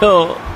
哟。